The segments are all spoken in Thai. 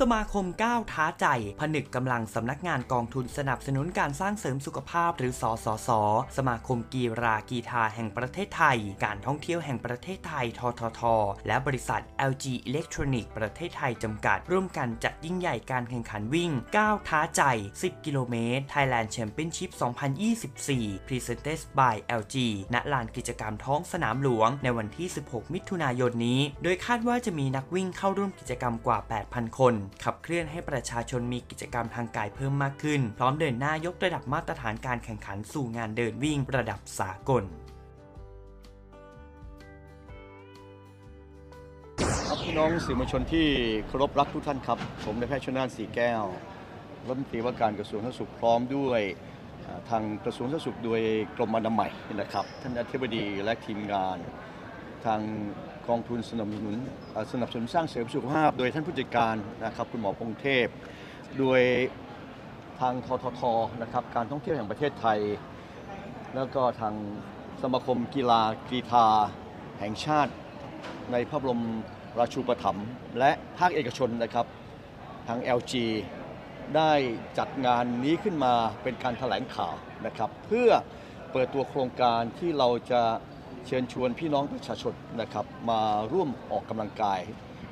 สมาคมก้าวท้าใจ ผนึกกำลังสำนักงานกองทุนสนับสนุนการสร้างเสริมสุขภาพหรือสสส สมาคมกีฬากีฬาแห่งประเทศไทย การท่องเที่ยวแห่งประเทศไทยททท และบริษัท LG Electronic ประเทศไทยจำกัด ร่วมกันจัดยิ่งใหญ่การแข่งขันวิ่งก้าวท้าใจ 10 กิโลเมตร Thailand Championship 2024 Presented by LG ณลานกิจกรรมท้องสนามหลวง ในวันที่ 16 มิถุนายนนี้ โดยคาดว่าจะมีนักวิ่งเข้าร่วมกิจกรรมกว่า 8,000 คนขับเคลื่อนให้ประชาชนมีกิจกรรมทางกายเพิ่มมากขึ้น พร้อมเดินหน้ายกระดับมาตรฐานการแข่งขันสู่งานเดินวิ่งระดับสากลครับพี่น้องสื่อมวลชนที่เคารพรักทุกท่านครับ ผมนายแพทย์ชนานสีแก้วรัฐมนตรีว่าการกระทรวงสาธารณสุขพร้อมด้วยทางกระทรวงสาธารณสุขโดยกรมอนามัยนะครับ ท่านอธิบดีและทีมงาน ทางกองทุนสนับสนุนสนับสนุนสร้างเสริมสุขภาพ โดยท่านผู้จัดการนะครับคุณหมอพงเทพ โดยทางทททนะครับการท่องเที่ยวแห่งประเทศไทย แล้วก็ทางสมาคมกีฬากรีฑาแห่งชาติในพระบรมราชูปถัมภ์และภาคเอกชนนะครับทาง LG ได้จัดงานนี้ขึ้นมาเป็นการถแถลงข่าวนะครับ เพื่อเปิดตัวโครงการที่เราจะ เชิญชวนพี่น้องประชาชนนะครับมาร่วมออกกำลังกาย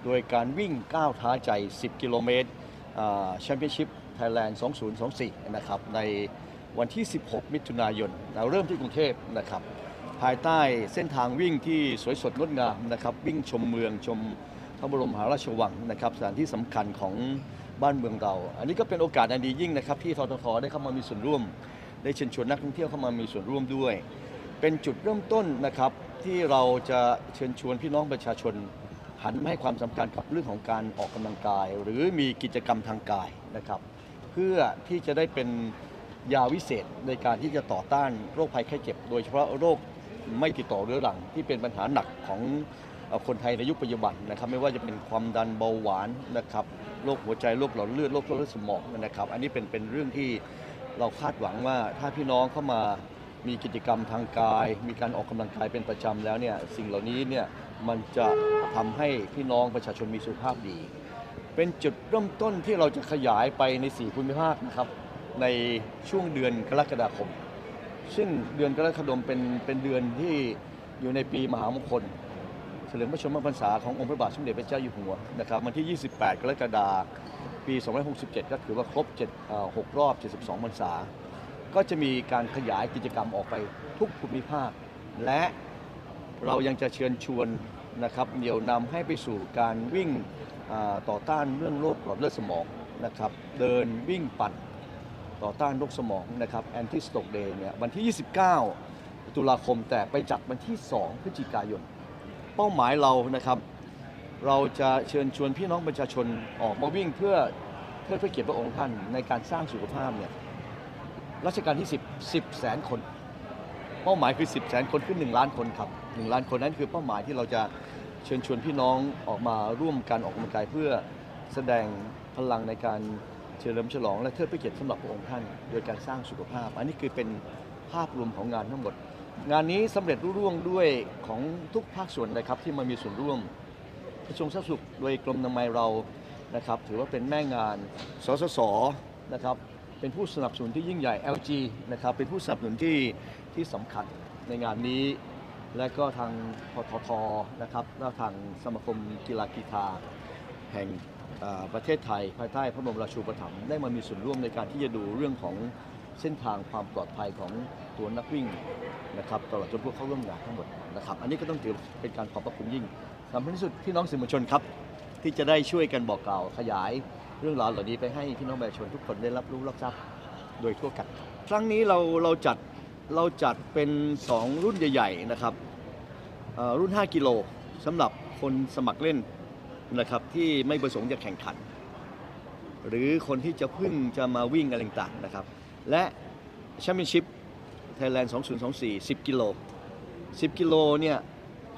โดยการวิ่งก้าวท้าใจ 10 กิโลเมตรแชมเปี้ยนชิพไทยแลนด์ 2024 นะครับในวันที่ 16 มิถุนายนเราเริ่มที่กรุงเทพนะครับภายใต้เส้นทางวิ่งที่สวยสดงดงามนะครับวิ่งชมเมืองชมพระบรมมหาราชวังนะครับสถานที่สำคัญของบ้านเมืองเรา อันนี้ก็เป็นโอกาสอันดียิ่งนะครับที่ทททได้เข้ามามีส่วนร่วม ได้เชิญชวนนักท่องเที่ยวเข้ามามีส่วนร่วมด้วย เป็นจุดเริ่มต้นนะครับ ที่เราจะเชิญชวนพี่น้องประชาชน หันมาให้ความสำคัญกับเรื่องของการออกกำลังกาย หรือมีกิจกรรมทางกายนะครับ เพื่อที่จะได้เป็นยาวิเศษในการที่จะต่อต้านโรคภัยไข้เจ็บ โดยเฉพาะโรคไม่ติดต่อเรื้อรัง ที่เป็นปัญหาหนักของคนไทยในยุคปัจจุบันนะครับ ไม่ว่าจะเป็นความดันเบาหวานนะครับโรคหัวใจโรคหลอดเลือดโรคเลือดสมองนะครับ อันนี้เป็นเป็นเรื่องที่เราคาดหวังว่าถ้าพี่น้องเข้ามา มีกิจกรรมทางกาย มีการออกกำลังกายเป็นประจำแล้วเนี่ยสิ่งเหล่านี้เนี่ยมันจะทำให้พี่น้องประชาชนมีสุขภาพดี เป็นจุดเริ่มต้นที่เราจะขยายไปใน 4 ภูมิภาคนะครับในช่วงเดือนกรกฎาคม ซึ่งเดือนกรกฎาคมเป็นเป็นเดือนที่อยู่ในปีมหามงคล เฉลิมพระชนมพรรษาขององค์พระบาทสมเด็จพระเจ้าอยู่หัวนะครับวันที่ 28 กรกฎาคมปี 2567 ก็ถือว่าครบ7 6รอบ 72พรรษา ก็จะมีการขยายกิจกรรมออกไปทุกภูมิภาค และเรายังจะเชิญชวนนะครับเดี๋ยวนำให้ไปสู่การวิ่งต่อต้านเรื่องโรคหลอดเลือดสมองนะครับเดินวิ่งปั่นต่อต้านโรคสมองนะครับแอนติสโตกเดย์เนี่ยวันที่ 29 ตุลาคมแต่ไปจัดวันที่ 2 พฤศจิกายน เป้าหมายเรานะครับเราจะเชิญชวนพี่น้องประชาชนออกมาวิ่งเพื่อเพื่อเกียรติพระองค์ท่านในการสร้างสุขภาพเนี่ย รัชกาลที่ 10 10 แสนคน เป้าหมายคือ 10 แสนคนขึ้น 1 ล้านคนครับ1ล้านคนนั้นคือเป้าหมายที่เราจะเชิญชวนพี่น้องออกมาร่วมกันออกกำลังกายเพื่อแสดงพลังในการเฉลิมฉลองและเทิดพระเกียรติสำหรับพระองค์ท่าน โดยการสร้างสุขภาพ อันนี้คือเป็นภาพรวมของงานทั้งหมด งานนี้สำเร็จรุ่ร่วงด้วยของทุกภาคส่วนนะครับที่มามีส่วนร่วมกระทรวงสาธารณสุขโดยกรมนามัยเรานะครับ ถือว่าเป็นแม่งาน สสสนะครับ เป็นผู้สนับสนุนที่ยิ่งใหญ่ LG นะครับเป็นผู้สนับสนุนที่ที่สำคัญในงานนี้ และก็ทางพททนะครับและทางสมาคมกีฬากีฬาแห่งประเทศไทย ภายใต้พระบรมราชูปถัมภ์ได้มามีส่วนร่วมในการที่จะดูเรื่องของเส้นทางความปลอดภัยของตัวนักวิ่งนะครับตลอดจนพวกเขาร่วมงานทั้งหมดนะครับ อันนี้ก็ต้องถือเป็นการขอบพระคุณยิ่งสำคัญที่สุดพี่น้องสื่อมวลชนครับ ที่จะได้ช่วยกันบอกกล่าวขยาย เรื่องราวเหล่านี้ไปให้พี่น้องประชาชนทุกคนได้รับรู้รับทราบโดยทั่วกัน ครั้งนี้เราเราจัดเราจัดเป็น 2 รุ่นใหญ่ๆนะครับรุ่น 5 กิโลสำหรับคนสมัครเล่นนะครับที่ไม่ประสงค์จะแข่งขัน หรือคนที่จะพึ่งจะมาวิ่งอะไรต่างๆนะครับ และแชมเปี้ยนชิพไทยแลนด์2024 10 กิโล 10 กิโลเนี่ย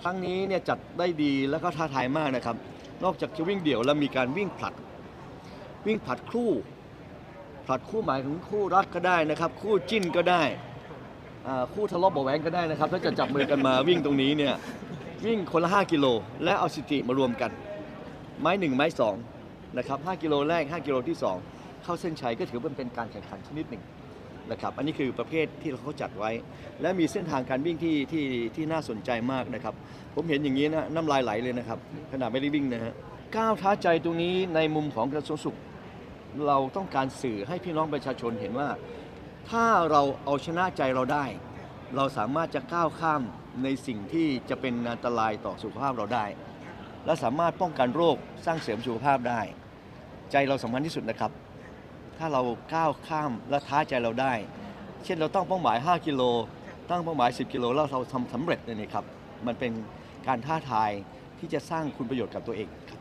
ครั้งนี้เนี่ยจัดได้ดีแล้วก็ท้าทายมากนะครับ นอกจากจะวิ่งเดี่ยวแล้วมีการวิ่งผลัด วิ่งผลัดคู่ผลัดคู่หมายถึงคู่รักก็ได้นะครับ คู่จิ้นก็ได้อ่าคู่ทะเลาะเบาะแว้งก็ได้นะครับ ถ้าจะจับมือกันมาวิ่งตรงนี้เนี่ยวิ่งคนละ 5 กิโล และเอาสถิติมารวมกัน ไม้ 1 ไม้ 2 นะครับ 5 กิโลแรก 5 กิโลที่ 2 เข้าเส้นชัยก็ถือว่าเป็นการแข่งขันชนิดหนึ่งนะครับอันนี้คือประเภทที่เขาจัดไว้ และมีเส้นทางการวิ่งที่ที่ที่น่าสนใจมากนะครับ ผมเห็นอย่างนี้นะน้ำลายไหลเลยนะครับขนาดไม่ได้วิ่งนะฮะก้าวท้าใจตรงนี้ในมุมของกระทรวงสุข เราต้องการสื่อให้พี่น้องประชาชนเห็นว่า ถ้าเราเอาชนะใจเราได้ เราสามารถจะก้าวข้ามในสิ่งที่จะเป็นอันตรายต่อสุขภาพเราได้ และสามารถป้องกันโรคสร้างเสริมสุขภาพได้ ใจเราสำคัญที่สุดนะครับ ถ้าเราก้าวข้ามและท้าใจเราได้ เช่นเราตั้งเป้าหมาย 5 กิโล ตั้งเป้าหมาย 10 กิโลแล้วเราทำสำเร็จเนี่ครับมันเป็นการท้าทายที่จะสร้างคุณประโยชน์กับตัวเองครับ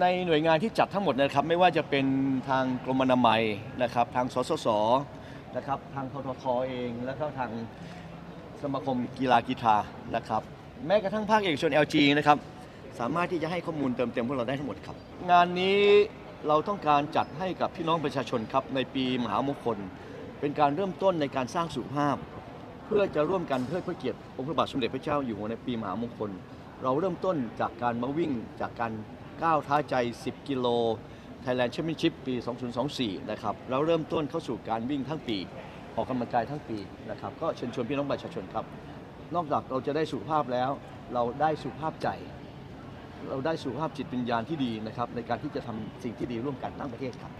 ในหน่วยงานที่จัดทั้งหมดนะครับ ไม่ว่าจะเป็นทางกรมอนามัยนะครับ ทางสสสนะครับทางทททเอง แล้วก็ทางสมาคมกีฬากีฬานะครับ แม้กระทั่งภาคเอกชน LG นะครับสามารถที่จะให้ข้อมูลเติมเต็มพวกเราได้ทั้งหมดครับ งานนี้เราต้องการจัดให้กับพี่น้องประชาชนครับในปีมหามงคล เป็นการเริ่มต้นในการสร้างสุขภาพ เพื่อจะร่วมกันเพื่อพระเกียรติองค์พระบาทสมเด็จพระเจ้าอยู่หัวในปีมหามงคล เราเริ่มต้นจากการมาวิ่งจากการ ก้าวท้าใจ 10 กิโล Thailand Championship ปี 2024 นะครับ แล้วเริ่มต้นเข้าสู่การวิ่งทั้งปี ออกกำลังกายทั้งปีนะครับ ก็เชิญชวนพี่น้องประชาชนครับ นอกจากเราจะได้สุขภาพแล้ว เราได้สุขภาพใจ เราได้สุขภาพจิตวิญญาณที่ดีนะครับ ในการที่จะทำสิ่งที่ดีร่วมกันทั้งประเทศครับ